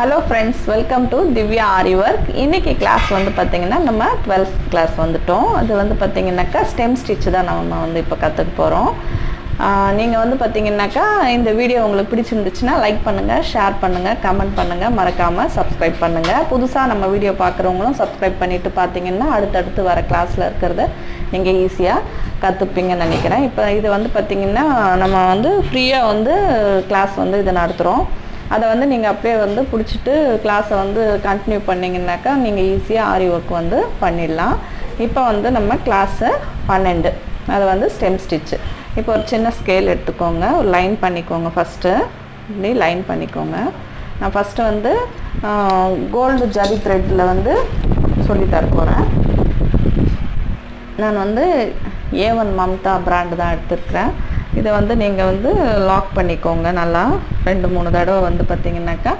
Hello friends welcome to Divya Aari work இன்னைக்கு class வந்து பார்த்தீங்கன்னா நம்ம டுவெல்த் கிளாஸ் வந்துட்டோம். அது வந்து பார்த்தீங்கன்னாக்கா ஸ்டெம் ஸ்டிச் தான் நம்ம வந்து இப்போ கற்றுக்க போகிறோம் நீங்கள் வந்து பார்த்தீங்கன்னாக்கா இந்த வீடியோ உங்களுக்கு பிடிச்சிருந்துச்சுன்னா லைக் பண்ணுங்கள் ஷேர் பண்ணுங்கள் கமெண்ட் பண்ணுங்கள் மறக்காமல் சப்ஸ்கிரைப் பண்ணுங்கள் புதுசாக நம்ம வீடியோ பார்க்குறவங்களும் சப்ஸ்கிரைப் பண்ணிவிட்டு பார்த்தீங்கன்னா அடுத்தடுத்து வர கிளாஸில் இருக்கிறத நீங்கள் ஈஸியாக கற்றுப்பீங்கன்னு நினைக்கிறேன். இப்போ இது வந்து பார்த்திங்கன்னா நம்ம வந்து ஃப்ரீயாக வந்து கிளாஸ் வந்து இதை நடத்துகிறோம் அதை வந்து நீங்கள் அப்படியே வந்து பிடிச்சிட்டு கிளாஸை வந்து கண்டினியூ பண்ணிங்கனாக்கா நீங்கள் ஈஸியாக ஆரி ஒர்க் வந்து பண்ணிடலாம். இப்போ வந்து நம்ம கிளாஸு பன்னெண்டு. அது வந்து ஸ்டெம் ஸ்டிச்சு இப்போ ஒரு சின்ன ஸ்கேல் எடுத்துக்கோங்க. ஒரு லைன் பண்ணிக்கோங்க ஃபஸ்ட்டு இப்படி லைன் பண்ணிக்கோங்க. நான் ஃபஸ்ட்டு வந்து கோல்டு ஜரி த்ரெட்டில் வந்து சொல்லித்தர போகிறேன் நான் வந்து ஏ ஒன் மம்தா பிராண்டு தான் எடுத்துருக்கிறேன். இதை வந்து நீங்கள் வந்து லாக் பண்ணிக்கோங்க. நல்லா ரெண்டு மூணு தடவை வந்து பார்த்தீங்கன்னாக்கா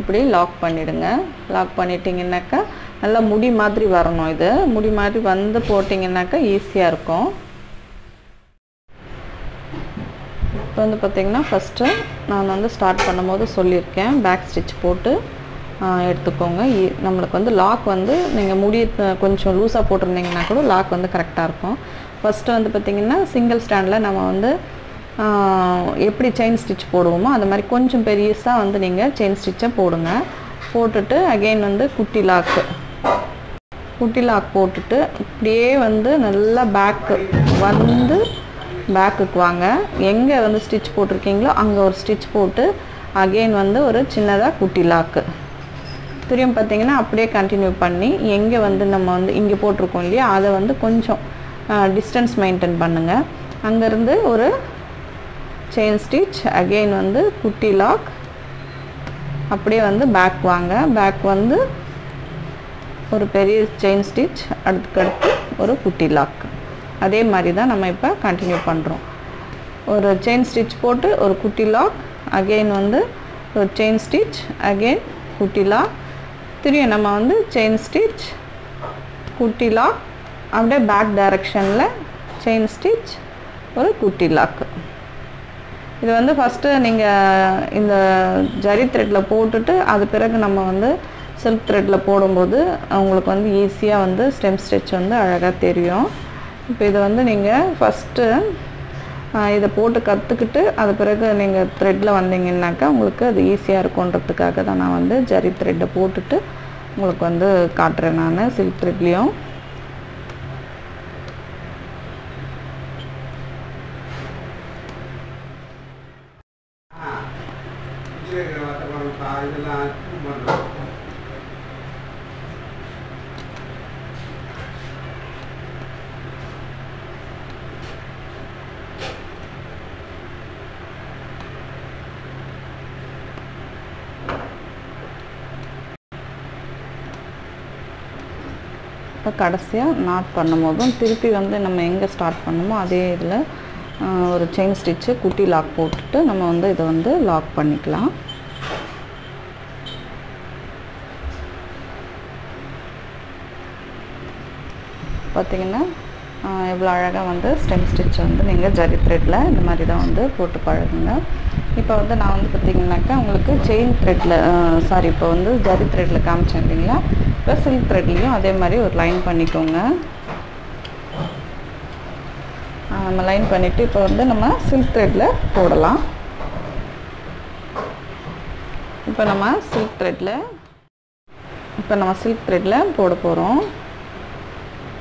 இப்படி லாக் பண்ணிவிடுங்க லாக் பண்ணிட்டீங்கன்னாக்கா நல்லா முடி மாதிரி வரணும் இது. முடி மாதிரி வந்து போட்டிங்கன்னாக்கா ஈஸியாக இருக்கும். இப்போ வந்து பார்த்திங்கன்னா ஃபஸ்ட்டு நான் வந்து ஸ்டார்ட் பண்ணும்போது சொல்லியிருக்கேன். பேக் ஸ்டிச் போட்டு எடுத்துக்கோங்க. நம்மளுக்கு வந்து லாக் வந்து நீங்கள் முடி கொஞ்சம் லூஸாக போட்டிருந்தீங்கன்னா கூட லாக் வந்து கரெக்டாக இருக்கும். ஃபஸ்ட்டு வந்து பார்த்திங்கன்னா சிங்கிள் ஸ்டாண்டில் நம்ம வந்து எப்படி செயின் ஸ்டிச் போடுவோமோ அந்த மாதிரி கொஞ்சம் பெரியஸாக வந்து நீங்கள் செயின் ஸ்டிச்சை போடுங்க. போட்டுட்டு அகெயின் வந்து குட்டி லாக்கு குட்டி லாக் போட்டுட்டு இப்படியே வந்து நல்லா பேக்கு வந்து பேக்குக்கு வாங்க. எங்கே வந்து ஸ்டிச் போட்டிருக்கீங்களோ அங்கே ஒரு ஸ்டிச் போட்டு அகெயின் வந்து ஒரு சின்னதாக குட்டி லாக்கு திரும்ப பார்த்தீங்கன்னா அப்படியே கண்டினியூ பண்ணி எங்கே வந்து நம்ம வந்து இங்கே போட்டிருக்கோம் இல்லையா அதை வந்து கொஞ்சம் டிஸ்டன்ஸ் மெயின்டைன் பண்ணுங்கள் அங்கேருந்து ஒரு செயின் ஸ்டிச் அகெயின் வந்து குட்டி லாக் அப்படியே வந்து பேக் வாங்க. பேக் வந்து ஒரு பெரிய செயின் ஸ்டிச் அடுத்துக்கடுத்து ஒரு குட்டி லாக் அதே மாதிரி தான் நம்ம இப்போ கண்டினியூ பண்ணுறோம் ஒரு செயின் ஸ்டிச் போட்டு ஒரு குட்டி லாக் அகெயின் வந்து ஒரு செயின் ஸ்டிச் அகெயின் குட்டி லாக் திரும்ப நம்ம வந்து செயின் ஸ்டிச் குட்டி லாக் அப்படியே பேக் டைரக்ஷனில் செயின் ஸ்டிச் ஒரு குட்டி லாக்கு இது வந்து ஃபஸ்ட்டு நீங்கள் இந்த ஜரி த்ரெட்டில் போட்டுட்டு அது பிறகு நம்ம வந்து சில்க் த்ரெட்டில் போடும்போது உங்களுக்கு வந்து ஈஸியாக வந்து ஸ்டெம் ஸ்டிச் வந்து அழகாக தெரியும். இப்போ இதை வந்து நீங்கள் ஃபஸ்ட்டு இதை போட்டு கற்றுக்கிட்டு அது பிறகு நீங்கள் த்ரெட்டில் வந்தீங்கன்னாக்கா உங்களுக்கு அது ஈஸியாக இருக்குன்றதுக்காக தான் நான் வந்து ஜரி த்ரெட்டை போட்டுட்டு உங்களுக்கு வந்து காட்டுறேன் நான் சில்க் த்ரெட்லேயும் இப்போ கடைசியாக நாட் பண்ணும்போதும் திருப்பி வந்து நம்ம எங்கே ஸ்டார்ட் பண்ணமோ அதே இதில் ஒரு செயின் ஸ்டிச்சு குட்டி லாக் போட்டுட்டு நம்ம வந்து இதை வந்து லாக் பண்ணிக்கலாம். பார்த்திங்கன்னா எவ்வளோ அழகாக வந்து ஸ்டெம் ஸ்டிச் வந்து நீங்கள் ஜரி த்ரெட்டில் இந்த மாதிரி தான் வந்து போட்டு பழகுங்க. இப்போ வந்து நான் வந்து பார்த்திங்கனாக்கா உங்களுக்கு செயின் த்ரெட்டில் சாரி இப்போ வந்து ஜரி த்ரெட்டில் காமிச்சேன் இல்லைங்களா? இப்போ சில்க் த்ரெட்லேயும் அதே மாதிரி ஒரு லைன் பண்ணிக்கோங்க. நம்ம லைன் பண்ணிவிட்டு இப்போ வந்து நம்ம சில்க் த்ரெட்டில் போடலாம். இப்போ நம்ம சில்க் த்ரெட்டில் இப்போ நம்ம சில்க் த்ரெட்டில் போட போகிறோம்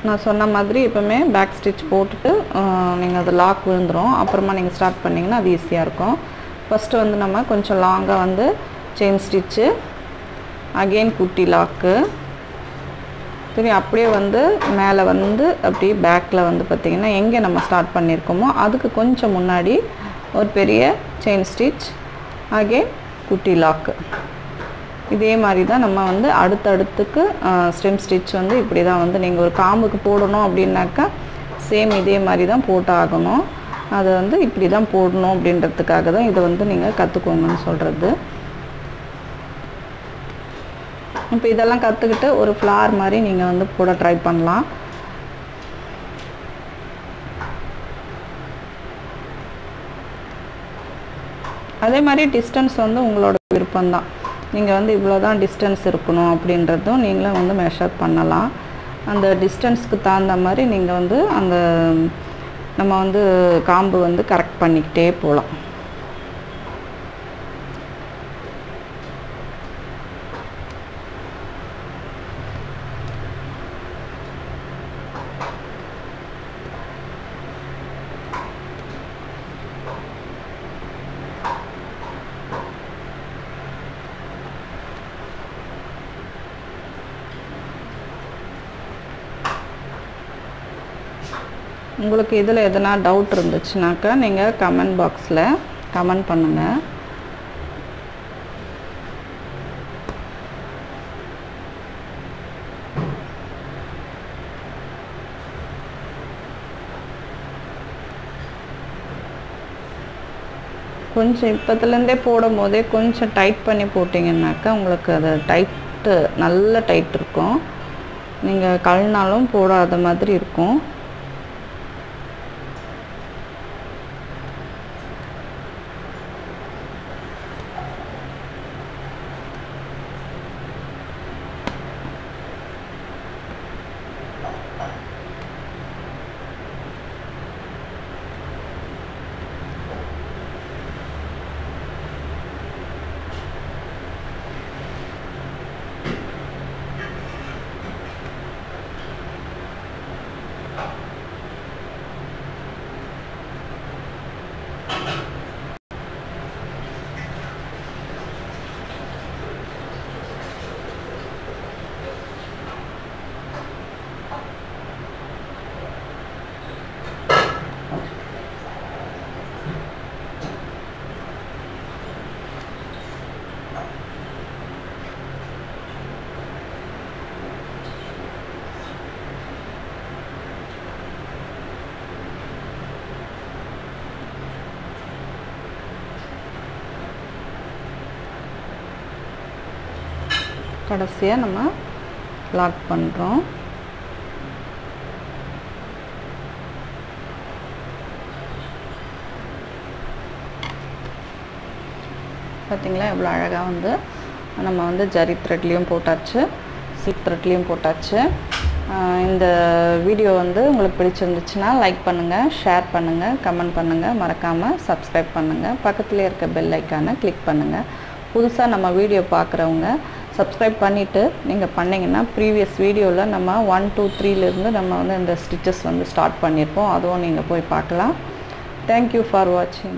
நான் சொன்ன மாதிரி எப்போவுமே பேக் ஸ்டிச் போட்டுட்டு நீங்கள் அது லாக் விழுந்துடும் அப்புறமா நீங்கள் ஸ்டார்ட் பண்ணிங்கன்னா அது ஈஸியாக இருக்கும். ஃபஸ்ட்டு வந்து நம்ம கொஞ்சம் லாங்காக வந்து செயின் ஸ்டிச்சு அகெயின் குட்டி லாக்கு சரி அப்படியே வந்து மேலே வந்து அப்படியே பேக்கில் வந்து பார்த்திங்கன்னா எங்கே நம்ம ஸ்டார்ட் பண்ணியிருக்கோமோ அதுக்கு கொஞ்சம் முன்னாடி ஒரு பெரிய செயின் ஸ்டிச் ஆகே குட்டி லாக்கு இதே மாதிரி தான் நம்ம வந்து அடுத்தடுத்துக்கு ஸ்டெம் ஸ்டிச் வந்து இப்படி தான் வந்து நீங்கள் ஒரு காம்புக்கு போடணும் அப்படின்னாக்கா சேம் இதே மாதிரி தான் போட்டாகணும். அதை வந்து இப்படி தான் போடணும் அப்படின்றதுக்காக தான் இதை வந்து நீங்கள் கற்றுக்கோங்கன்னு சொல்கிறது இப்போ இதெல்லாம் கற்றுக்கிட்டு ஒரு ஃப்ளார் மாதிரி நீங்கள் வந்து போட ட்ரை பண்ணலாம். அதே மாதிரி டிஸ்டன்ஸ் வந்து உங்களோட விருப்பம்தான். நீங்கள் வந்து இவ்வளோ தான் டிஸ்டன்ஸ் இருக்கணும் அப்படின்றதும் நீங்களும் வந்து மெஷர் பண்ணலாம். அந்த டிஸ்டன்ஸ்க்கு தகுந்த மாதிரி நீங்கள் வந்து அந்த நம்ம வந்து காம்பு வந்து கரெக்ட் பண்ணிக்கிட்டே போகலாம். உங்களுக்கு இதில் எதனா டவுட் இருந்துச்சுனாக்கா நீங்கள் கமெண்ட் பாக்ஸில் கமெண்ட் பண்ணுங்கள் கொஞ்சம் இப்போத்துலேருந்தே போடும் போதே கொஞ்சம் டைட் பண்ணி போட்டிங்கன்னாக்கா உங்களுக்கு அது டைட்டு நல்ல டைட் இருக்கும். நீங்கள் கழுனாலும் போடாத மாதிரி இருக்கும். கடைசியாக நம்ம லாக் பண்ணுறோம் பார்த்திங்களா எவ்வளோ அழகாக வந்து நம்ம வந்து ஜரி த்ரெட்லேயும் போட்டாச்சு சில்க் த்ரெட்லேயும் போட்டாச்சு. இந்த வீடியோ வந்து உங்களுக்கு பிடிச்சிருந்துச்சுன்னா லைக் பண்ணுங்கள் ஷேர் பண்ணுங்கள் கமெண்ட் பண்ணுங்கள் மறக்காமல் சப்ஸ்கிரைப் பண்ணுங்கள் பக்கத்துலேயே இருக்க பெல் ஐக்கானை கிளிக் பண்ணுங்கள் புதுசாக நம்ம வீடியோ பார்க்குறவங்க சப்ஸ்கிரைப் பண்ணிவிட்டு நீங்கள் பண்ணிங்கன்னா ப்ரீவியஸ் வீடியோவில் நம்ம ஒன் டூ த்ரீலேருந்து நம்ம வந்து இந்த ஸ்டிச்சஸ் வந்து ஸ்டார்ட் பண்ணியிருப்போம். அதுவும் நீங்கள் போய் பார்க்கலாம். தேங்க்யூ ஃபார் வாட்சிங்